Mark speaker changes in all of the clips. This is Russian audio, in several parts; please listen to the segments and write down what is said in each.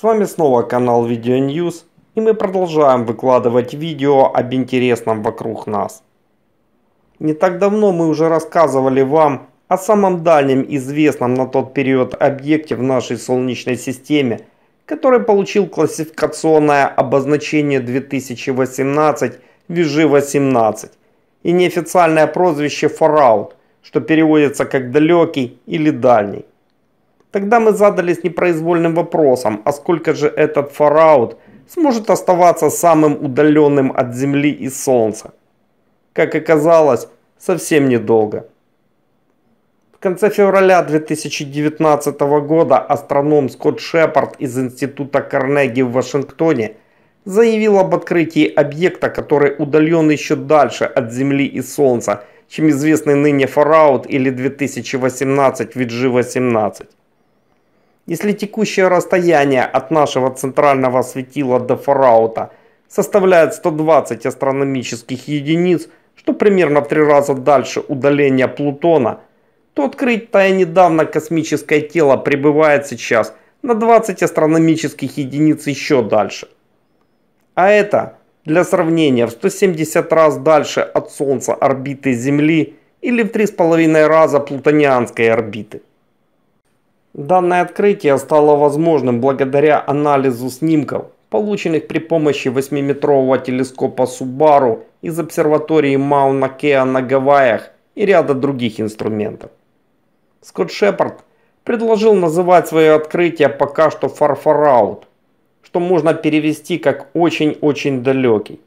Speaker 1: С вами снова канал Video News и мы продолжаем выкладывать видео об интересном вокруг нас. Не так давно мы уже рассказывали вам о самом дальнем известном на тот период объекте в нашей Солнечной системе, который получил классификационное обозначение 2018 VG-18 и неофициальное прозвище Фараут, что переводится как «далекий» или «дальний». Тогда мы задались непроизвольным вопросом, а сколько же этот фараут сможет оставаться самым удаленным от Земли и Солнца. Как оказалось, совсем недолго. В конце февраля 2019 года астроном Скотт Шепард из Института Карнеги в Вашингтоне заявил об открытии объекта, который удален еще дальше от Земли и Солнца, чем известный ныне Фараут или 2018 VG-18. Если текущее расстояние от нашего центрального светила до Фараута составляет 120 астрономических единиц, что примерно в три раза дальше удаления Плутона, то открытое недавно космическое тело пребывает сейчас на 20 астрономических единиц еще дальше. А это, для сравнения, в 170 раз дальше от Солнца орбиты Земли или в 3,5 раза плутонианской орбиты. Данное открытие стало возможным благодаря анализу снимков, полученных при помощи 8-метрового телескопа Субару из обсерватории Мауна Кеа на Гавайях и ряда других инструментов. Скотт Шепард предложил называть свое открытие пока что Фарфараут, что можно перевести как «очень-очень далекий».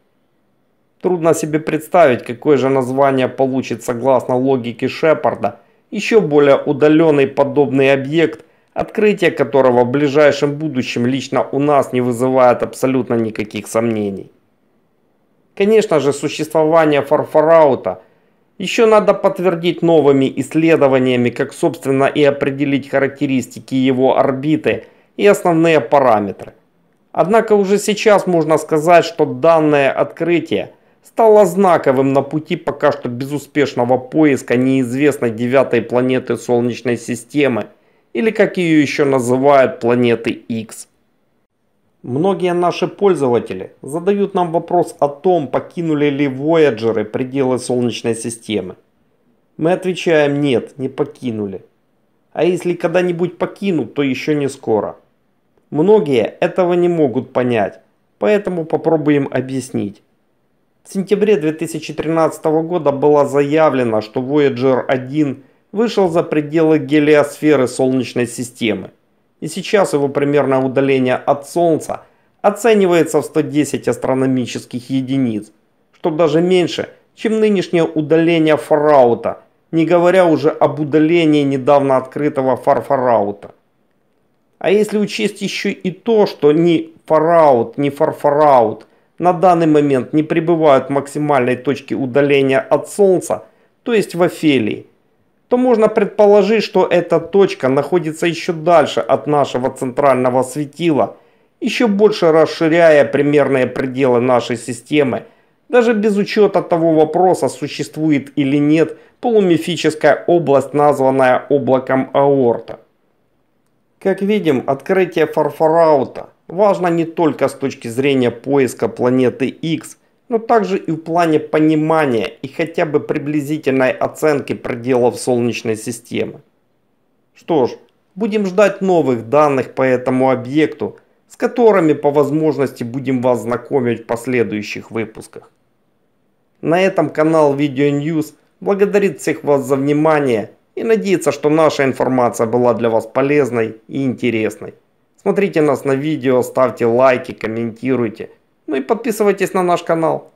Speaker 1: Трудно себе представить, какое же название получит согласно логике Шепарда – еще более удаленный подобный объект, открытие которого в ближайшем будущем лично у нас не вызывает абсолютно никаких сомнений. Конечно же, существование Фарфараута еще надо подтвердить новыми исследованиями, как собственно и определить характеристики его орбиты и основные параметры. Однако уже сейчас можно сказать, что данное открытие – стало знаковым на пути пока что безуспешного поиска неизвестной девятой планеты Солнечной системы, или как ее еще называют планеты X. Многие наши пользователи задают нам вопрос о том, покинули ли Voyager пределы Солнечной системы. Мы отвечаем нет, не покинули. А если когда-нибудь покинут, то еще не скоро. Многие этого не могут понять, поэтому попробуем объяснить. В сентябре 2013 года было заявлено, что Voyager 1 вышел за пределы гелиосферы Солнечной системы. И сейчас его примерное удаление от Солнца оценивается в 110 астрономических единиц, что даже меньше, чем нынешнее удаление Фараута, не говоря уже об удалении недавно открытого Фарфараута. А если учесть еще и то, что ни Фараут, ни Фарфараут – на данный момент не пребывают в максимальной точке удаления от Солнца, то есть в Офелии, то можно предположить, что эта точка находится еще дальше от нашего центрального светила, еще больше расширяя примерные пределы нашей системы, даже без учета того вопроса, существует или нет полумифическая область, названная облаком Аорта. Как видим, открытие Фарфараута важно не только с точки зрения поиска планеты X, но также и в плане понимания и хотя бы приблизительной оценки пределов Солнечной системы. Что ж, будем ждать новых данных по этому объекту, с которыми по возможности будем вас знакомить в последующих выпусках. На этом канал Video News благодарит всех вас за внимание и надеется, что наша информация была для вас полезной и интересной. Смотрите нас на видео, ставьте лайки, комментируйте. Ну и подписывайтесь на наш канал.